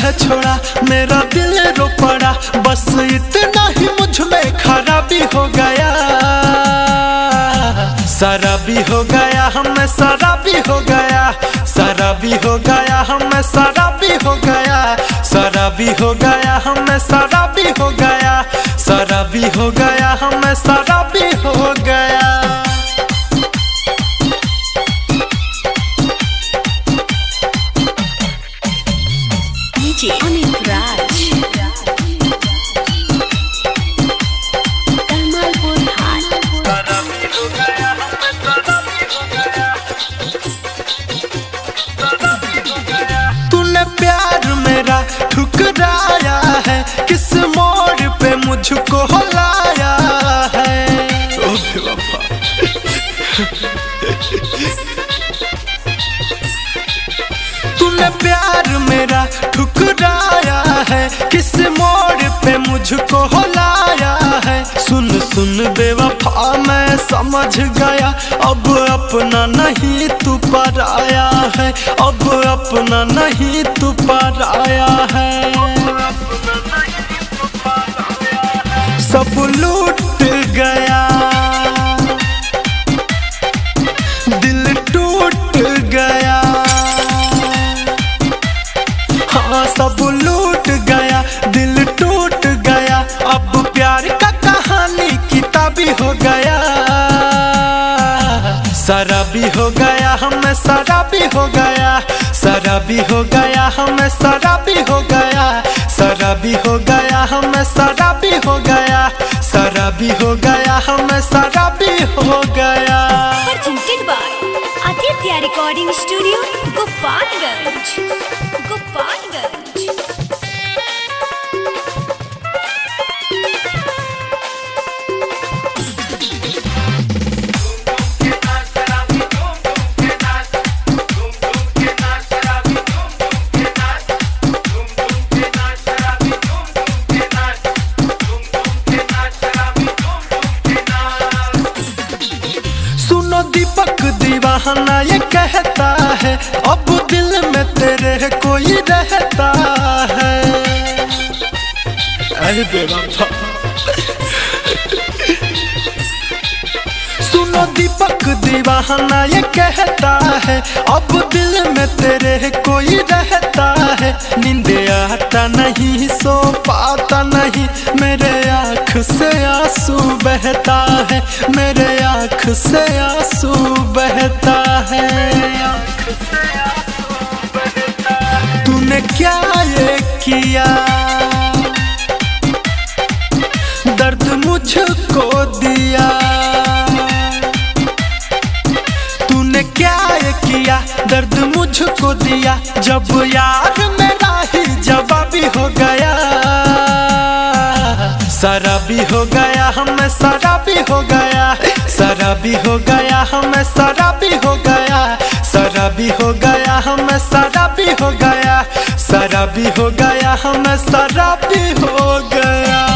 है छोड़ा, मेरा दिल रो पड़ा। बस इतना ही मुझमें खराबी हो गया। शराबी हो गया, हमें शराबी हो गया। शराबी हो गया, हमें शराबी हो गया। शराबी हो गया, हमें शराबी हो गया। शराबी हो गया, हमें शराबी हो मेरा ठुकराया है। किस मोड़ पे मुझको लाया है? तूने प्यार मेरा ठुकराया है। किस मोड़ पे मुझको लाया है? सुन सुन बेवफा मैं समझ गया। अब अपना नहीं तू पर आया है। अब अपना नहीं तू पर शराबी हो गया, हमें शराबी हो गया। शराबी हो गया, हमें शराबी हो गया। शराबी हो गया, हमें शराबी हो गया। शराबी हो गया, हमें शराबी हो गया। रिकॉर्डिंग स्टूडियो Aditya सुनो दीपक दीवाना ये कहता है, अब दिल में तेरे कोई रहता है। अरे बेवफा सुनो दीपक दीवाना ये कहता है, अब दिल में तेरे कोई रहता है। नींद आता नहीं, सो पाता नहीं, मेरे आँख से आँसू बहता है, मेरे आँख से आँसू बहता है। तूने क्या ये किया? जब यार मेरा ही जवाबी हो गया। शराबी हो गया हमें, शराबी हो गया। शराबी हो गया हमें, शराबी हो गया। शराबी हो गया हमें, शराबी हो गया। शराबी हो गया हमें, शराबी हो गया.